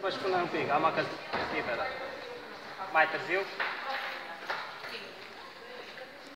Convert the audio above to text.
Vă spun un pic, uma acasă liberă. Vai târziu?